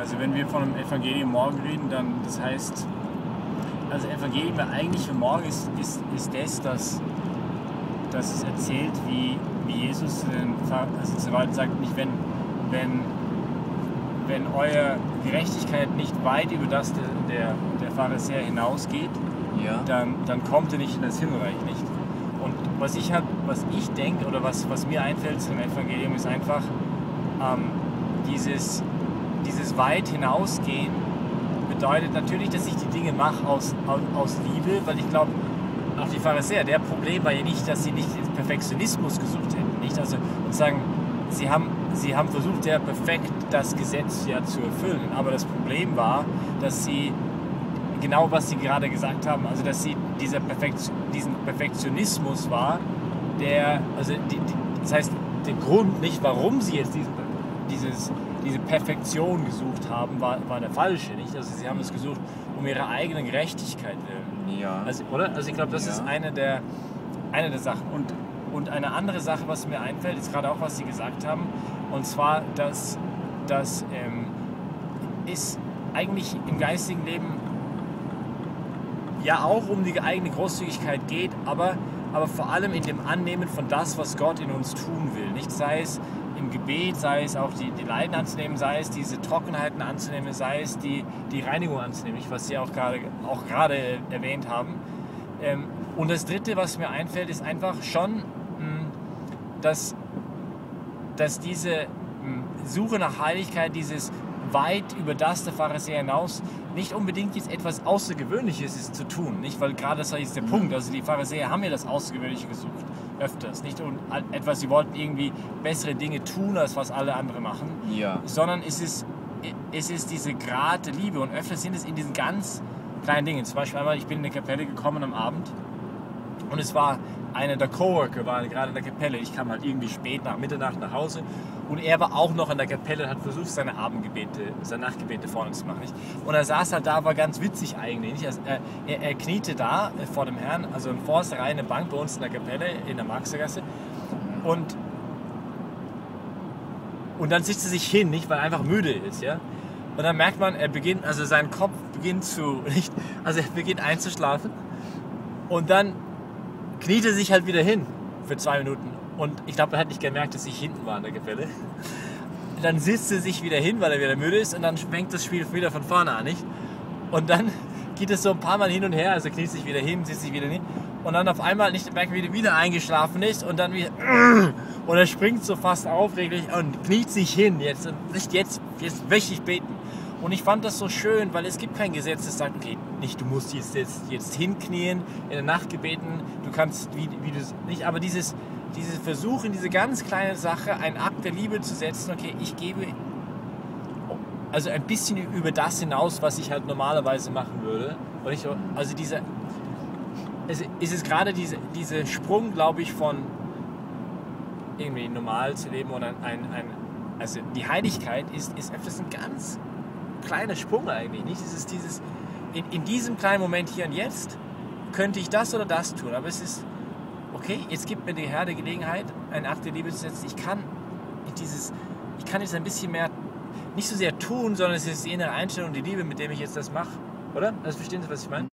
Also wenn wir von einem Evangelium morgen reden, dann das heißt, also Evangelium der eigentliche Morgen ist, ist, ist das, dass, dass es erzählt, wie, wie Jesus den Pfarr- also zu Leuten sagt, nicht wenn, wenn, wenn eure Gerechtigkeit nicht weit über das der, der, der Pharisäer hinausgeht, Ja. dann, dann kommt ihr nicht in das Himmelreich nicht. Und was ich halt, was ich denke oder was, was mir einfällt zum Evangelium ist einfach ähm, dieses, dieses weit hinausgehen bedeutet natürlich, dass ich die Dinge mache aus, aus, aus Liebe, weil ich glaube, auch die Pharisäer, der Problem war ja nicht, dass sie nicht den Perfektionismus gesucht hätten. Nicht? Also sozusagen, sie haben, sie haben versucht, sehr perfekt das Gesetz ja zu erfüllen. Aber das Problem war, dass sie genau was Sie gerade gesagt haben, also dass sie dieser Perfekt, diesen Perfektionismus war, der, also die, die, das heißt, der Grund nicht, warum sie jetzt diesen, dieses, diese Perfektion gesucht haben, war, war der falsche, nicht? Also sie haben es gesucht um ihre eigene Gerechtigkeit willen. Ja. Also, oder? Also ich glaube, das Ja. ist eine der, eine der Sachen. Und, und eine andere Sache, was mir einfällt, ist gerade auch, was Sie gesagt haben, und zwar, dass, dass ähm, es eigentlich im geistigen Leben ja auch um die eigene Großzügigkeit geht, aber, aber vor allem in dem Annehmen von das, was Gott in uns tun will. Nicht sei es im Gebet, sei es auch die, die Leiden anzunehmen, sei es diese Trockenheiten anzunehmen, sei es die, die Reinigung anzunehmen, was Sie auch gerade, auch gerade erwähnt haben. Ähm, und das Dritte, was mir einfällt, ist einfach schon, mh, dass, dass diese mh, Suche nach Heiligkeit, dieses weit über das der Pharisäer hinaus, nicht unbedingt jetzt etwas Außergewöhnliches ist zu tun. Nicht, weil gerade das ist der Punkt. Also die Pharisäer haben ja das Außergewöhnliche gesucht. Öfters. Nicht und etwas, sie wollten irgendwie bessere Dinge tun, als was alle anderen machen ja. sondern es ist, es ist diese Grad der Liebe und öfter sind es in diesen ganz kleinen Dingen. Zum Beispiel einmal, ich bin in eine Kapelle gekommen am Abend und es war einer der Coworker war gerade in der Kapelle. Ich kam halt irgendwie spät nach Mitternacht nach Hause und er war auch noch in der Kapelle und hat versucht, seine Abendgebete, seine Nachtgebete vorne zu machen. Nicht? Und er saß halt da, war ganz witzig eigentlich. Also, er, er, er kniete da äh, vor dem Herrn, also in Forsterei, eine Bank bei uns in der Kapelle in der Marxergasse und und dann sitzt er sich hin, nicht, weil er einfach müde ist, ja. Und dann merkt man, er beginnt, also sein Kopf beginnt zu, nicht, also er beginnt einzuschlafen. Und dann kniet er sich halt wieder hin für zwei Minuten. Und ich glaube, er hat nicht gemerkt, dass ich hinten war in der Kapelle. Dann sitzt er sich wieder hin, weil er wieder müde ist. Und dann fängt das Spiel wieder von vorne an, nicht? Und dann geht es so ein paar Mal hin und her. Also kniet sich wieder hin, sitzt sich wieder hin. Und dann auf einmal nicht merken, wie er wieder eingeschlafen ist. Und dann wieder. Und er springt so fast aufreglich und kniet sich hin. Jetzt, und nicht jetzt, jetzt möchte ich beten. Und ich fand das so schön, weil es gibt kein Gesetz, das sagt, okay, nicht du musst jetzt, jetzt, jetzt hinknien, in der Nacht gebeten, du kannst, wie, wie du nicht, aber dieses, dieses Versuch in diese ganz kleine Sache, einen Akt der Liebe zu setzen, okay, ich gebe also ein bisschen über das hinaus, was ich halt normalerweise machen würde. Und ich, also diese, es ist es gerade diese, dieser Sprung, glaube ich, von irgendwie normal zu leben und ein, ein, ein also die Heiligkeit ist, ist etwas ein ganz kleiner Sprung eigentlich, nicht? Es ist dieses, in, in diesem kleinen Moment hier und jetzt könnte ich das oder das tun, aber es ist, okay, jetzt gibt mir der Herr die Gelegenheit, einen Akt der Liebe zu setzen. Ich kann dieses, ich kann jetzt ein bisschen mehr, nicht so sehr tun, sondern es ist die innere Einstellung, die Liebe, mit dem ich jetzt das mache, oder? Also verstehen Sie, was ich meine?